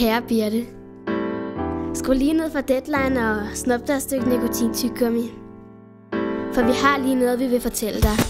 Kære Birte, skru lige ned for deadline og snup dig et stykke nikotin For vi har lige noget, vi vil fortælle dig.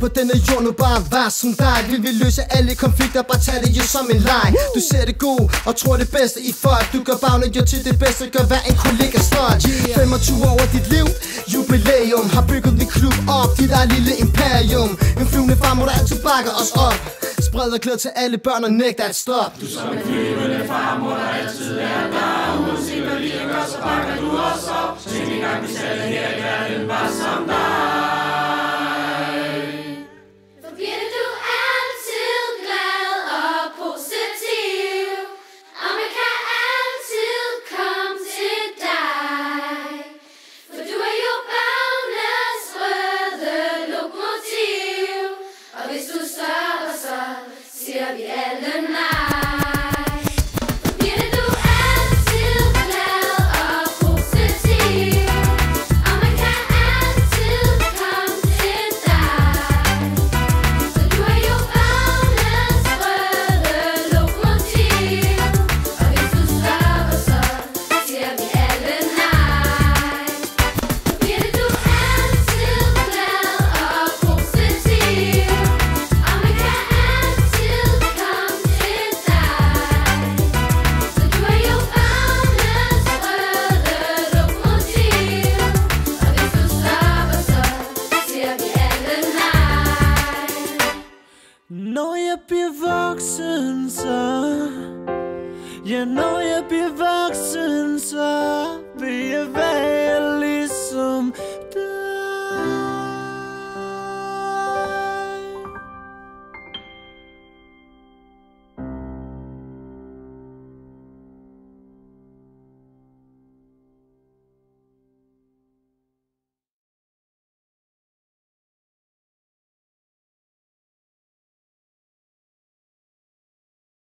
på denne jord nu bare var som dig. Vil vi løse alle konflikter, bare tag det jo som en leg. Du ser det god og tror det bedste i folk. Du gør bagnet jo til det bedste, gør hver en kollega stolt. Yeah. 25 år dit liv, jubilæum. Har bygget din klub op, dit er lille imperium. En flyvende farmor, der altid bakker os op. Spreder glæde til alle børn og nægt at stoppe. Du som en flyvende farmor, der altid er der Uanset hvad vi gør, så bakker du os op. Tænk engang, vi sad her, verden bare som dig. je bewachsen zijn. Je nou je bewachsen zijn.